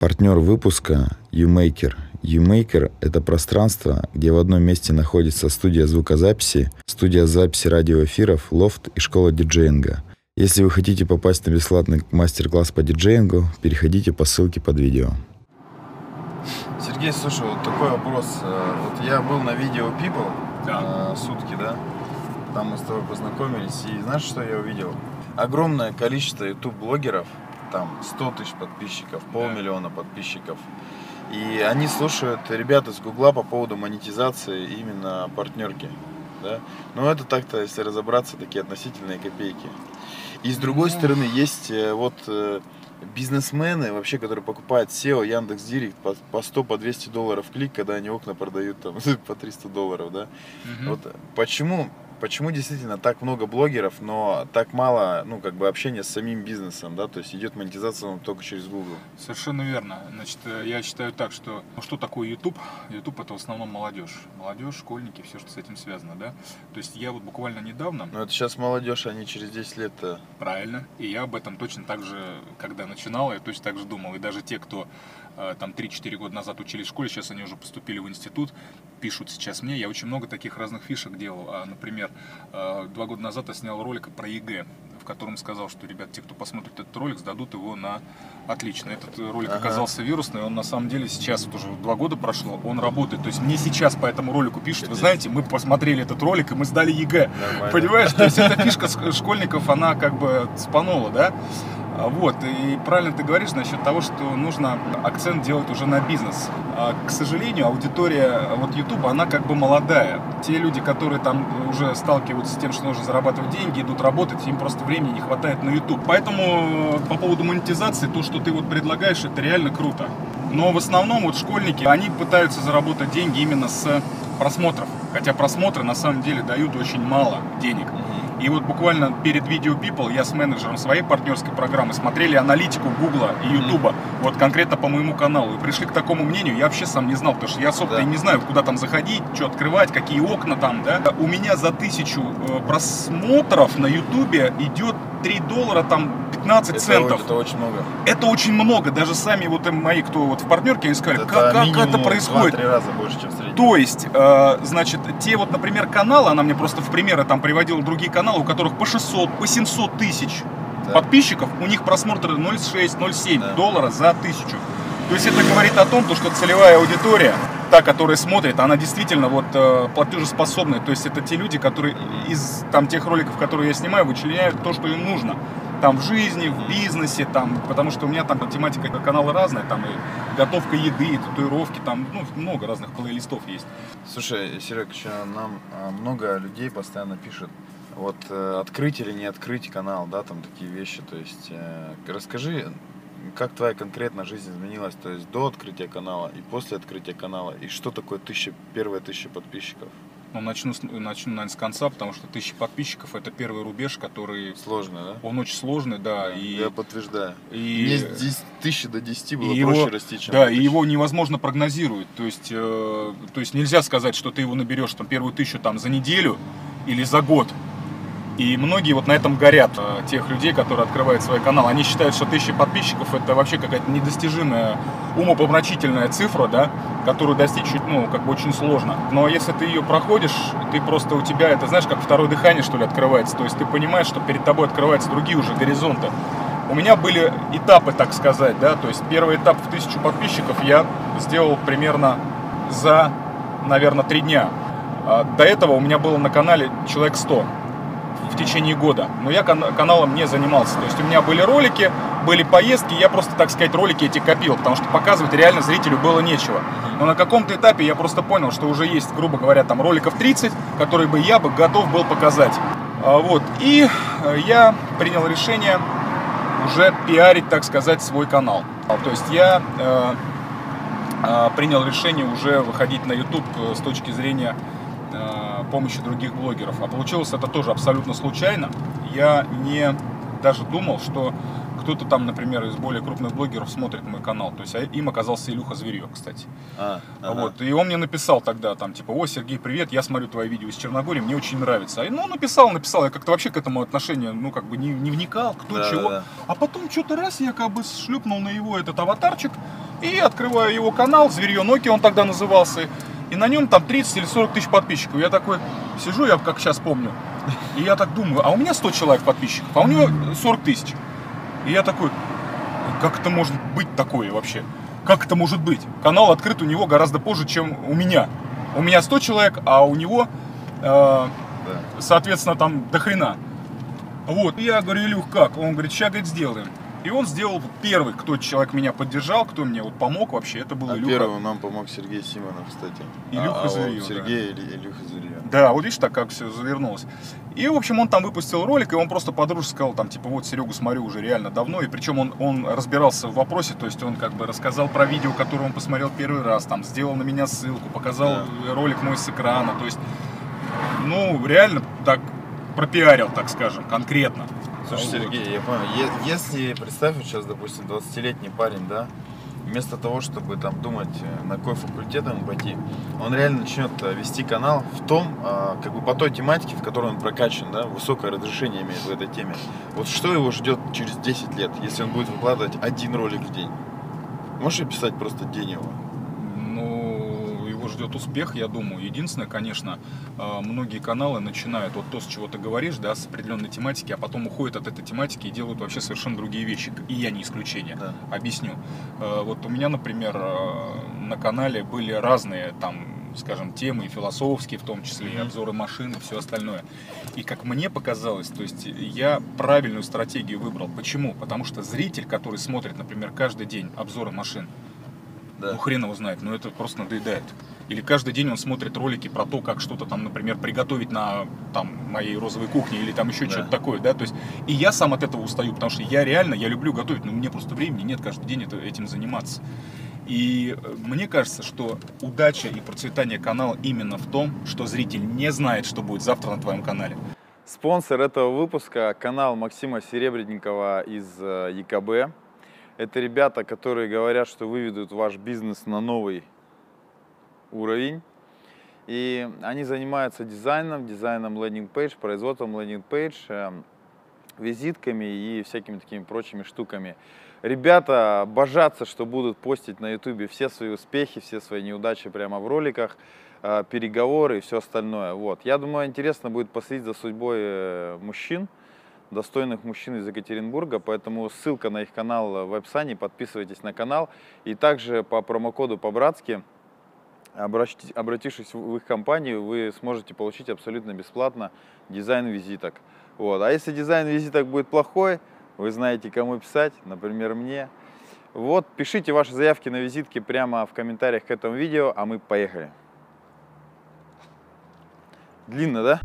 Партнер выпуска YouMaker. YouMaker — это пространство, где в одном месте находится студия звукозаписи, студия записи радиоэфиров, лофт и школа диджеинга. Если вы хотите попасть на бесплатный мастер-класс по диджеингу, переходите по ссылке под видео. Сергей, слушай, вот такой вопрос. Э, Вот я был на видео People Да. э, сутки, да? Там мы с тобой познакомились, и знаешь, что я увидел? Огромное количество YouTube-блогеров, там 100 тысяч подписчиков, полмиллиона подписчиков. И они слушают ребят из Гугла по поводу монетизации именно партнерки. Да? Но это так-то, если разобраться, такие относительные копейки. И с другой стороны, есть э, вот э, бизнесмены, вообще, которые покупают SEO, Яндекс Директ по, по 100, по 200 долларов клик, когда они окна продают там по 300 долларов, да? Мгм. Вот почему, почему действительно так много блогеров, но так мало, ну, как бы общения с самим бизнесом, да, то есть идет монетизация ну, только через Google. Совершенно верно. Значит, э, я считаю так, что ну, что такое YouTube? YouTube это в основном молодежь. Молодежь, школьники, все, что с этим связано, да? То есть я вот буквально недавно, Но это сейчас молодежь, они через 10 лет -то... правильно, и я об этом точно так же, когда начинал, я точно так же думал. И даже те, кто э, там 3-4 года назад учились в школе, сейчас они уже поступили в институт, пишут сейчас мне. Я очень много таких разных фишек делал. А, например, э, два года назад я снял ролик про ЕГЭ, в котором сказал, что, ребят, те, кто посмотрит этот ролик, сдадут его на отлично. Этот э, ролик Ага. оказался вирусный, он на самом деле сейчас, вот уже два года прошло, он работает. То есть мне сейчас по этому ролику пишут, вы знаете, мы посмотрели этот ролик, и мы сдали ЕГЭ. Нормально. Понимаешь, то есть эта фишка школьников, она как бы спанула, да? А, Вот, и правильно ты говоришь насчет того, что нужно акцент делать уже на бизнес. А, К сожалению, аудитория вот YouTube, она как бы молодая. Те люди, которые там уже сталкиваются с тем, что нужно зарабатывать деньги, идут работать, им просто времени не хватает на YouTube. Поэтому э, по поводу монетизации, то, что ты вот предлагаешь, это реально круто. Но в основном вот школьники, они пытаются заработать деньги именно с просмотров. Хотя просмотры на самом деле дают очень мало денег. И вот буквально перед видео People я с менеджером своей партнерской программы смотрели аналитику Гугла и Ютуба, вот конкретно по моему каналу. И пришли к такому мнению, я вообще сам не знал, потому что я особо Да. и не знаю, куда там заходить, что открывать, какие окна там, да. У меня за тысячу э, просмотров на Ютубе идет 3 доллара там 15 Это, центов. это очень много. Это очень много. Даже сами вот им мои, кто вот в партнерке, они сказали, Это как, как это происходит? 2-3 раза больше, чем. То есть, э, значит, те вот, например, каналы, она мне просто в примеры там приводила другие каналы, у которых по 600, по 700 тысяч Да. подписчиков, у них просмотры 0,6-0,7 Да. доллара за тысячу. То есть это говорит о том, то, что целевая аудитория, та, которая смотрит, она действительно вот э, платежеспособная. То есть это те люди, которые из там тех роликов, которые я снимаю, вычленяют то, что им нужно. Там в жизни, в бизнесе, там, потому что у меня там тематика канала разная, там и готовка еды, и татуировки, там ну, много разных плейлистов есть. Слушай, Серег, еще нам а, много людей постоянно пишут, вот э, открыть или не открыть канал, да, там такие вещи, то есть э, расскажи, как твоя конкретно жизнь изменилась, то есть до открытия канала и после открытия канала, и что такое тысяча, первая тысяча подписчиков? Ну, начну, с- начну, наверное, с конца, потому что тысяча подписчиков это первый рубеж, который Сложно, да? он очень сложный, да, и, Я подтверждаю. и Мне с 10 тысячи до 10 было проще его- расти, чем да, и 1000. его невозможно прогнозировать. То есть, э, то есть нельзя сказать, что ты его наберешь там первую тысячу там за неделю или за год. И многие вот на этом горят, э, тех людей, которые открывают свой канал. Они считают, что тысяча подписчиков это вообще какая-то недостижимая, умопомрачительная цифра, да, которую достичь, ну, как бы очень сложно. Но если ты ее проходишь, ты просто у тебя, это знаешь, как второе дыхание, что ли, открывается. То есть ты понимаешь, что перед тобой открываются другие уже горизонты. У меня были этапы, так сказать, да, то есть первый этап в тысячу подписчиков я сделал примерно за, наверное, три дня. А До этого у меня было на канале человек 100 в течение года. Но я кан- каналом не занимался. То есть у меня были ролики, были поездки, я просто, так сказать, ролики эти копил, потому что показывать реально зрителю было нечего. Но на каком-то этапе я просто понял, что уже есть, грубо говоря, там роликов 30, которые бы я бы готов был показать. А, Вот. И э, я принял решение уже пиарить, так сказать, свой канал. То есть я э, э, принял решение уже выходить на YouTube э, с точки зрения помощи других блогеров. А получилось это тоже абсолютно случайно. Я не даже думал, что кто-то там, например, из более крупных блогеров смотрит мой канал. То есть а им оказался Илюха Зверье, кстати. А, ага. Вот. И он мне написал тогда, там, типа, о, Сергей, привет, я смотрю твои видео из Черногории, мне очень нравится. И, ну, написал, написал, я как-то вообще к этому отношению, ну, как бы не, не вникал, кто Да, чего. да. А потом что-то раз я как бы шлепнул на его этот аватарчик и открываю его канал, Зверье Ноки он тогда назывался. И на нем там 30 или 40 тысяч подписчиков. Я такой сижу, я как сейчас помню, и я так думаю, а у меня 100 человек подписчиков, а у него 40 тысяч. И я такой, как это может быть такое вообще? Как это может быть? Канал открыт у него гораздо позже, чем у меня. У меня 100 человек, а у него, э, Да. соответственно, там до хрена. Вот, и я говорю, Илюх, как? Он говорит, сейчас, говорит, сделаем. И он сделал первый, кто человек меня поддержал, кто мне вот помог вообще, это был А Илюха. первым нам помог Сергей Симонов, кстати. Илюха а, а вот Зверьё, да. Сергей или Илюха Зверьё. Да, вот видишь, так как все завернулось. И, в общем, он там выпустил ролик, и он просто подружке сказал, там, типа, вот Серегу смотрю уже реально давно, и причем он, он разбирался в вопросе, то есть он как бы рассказал про видео, которое он посмотрел первый раз, там, сделал на меня ссылку, показал ролик мой с экрана, то есть, ну, реально так пропиарил, так скажем, конкретно. Слушай. Сергей, я понял. Если, представь, вот сейчас, допустим, 20-летний парень, да, вместо того, чтобы там думать, э, на какой факультет ему пойти, он реально начнет э, вести канал в том, а, как бы по той тематике, в которой он прокачан, да, высокое разрешение имеет в этой теме. Вот что его ждет через 10 лет, если он будет выкладывать один ролик в день? Можешь описать просто день его? Ну, ждет успех, я думаю. Единственное, конечно, э, многие каналы начинают вот то, с чего ты говоришь, да, с определенной тематики, а потом уходят от этой тематики и делают вообще совершенно другие вещи. И я не исключение. Да. Объясню. Э, Вот у меня, например, э, на канале были разные там скажем, темы, и философские в том числе, и обзоры машин, и все остальное. И как мне показалось, то есть я правильную стратегию выбрал. Почему? Потому что зритель, который смотрит, например, каждый день обзоры машин, Да. ну хрен его знает, но это просто надоедает. Или каждый день он смотрит ролики про то, как что-то там, например, приготовить на там, моей розовой кухне или там еще Да. что-то такое, да, то есть и я сам от этого устаю, потому что я реально, я люблю готовить, но мне просто времени нет каждый день это, этим заниматься. И э, мне кажется, что удача и процветание канала именно в том, что зритель не знает, что будет завтра на твоем канале. Спонсор этого выпуска – канал Максима Серебренникова из э, ЕКБ. Это ребята, которые говорят, что выведут ваш бизнес на новый уровень. И они занимаются дизайном, дизайном landing page, производством landing page, эм, визитками и всякими такими прочими штуками. Ребята божатся, что будут постить на ютубе все свои успехи, все свои неудачи прямо в роликах, э, переговоры и все остальное. Вот. Я думаю, интересно будет последить за судьбой э, мужчин, достойных мужчин из Екатеринбурга, поэтому ссылка на их канал в описании, подписывайтесь на канал. И также по промокоду по-братски, обратившись в их компанию, вы сможете получить абсолютно бесплатно дизайн визиток. Вот. А если дизайн визиток будет плохой, вы знаете, кому писать, например, мне. Вот, пишите ваши заявки на визитки прямо в комментариях к этому видео, а мы поехали. Длинно, да?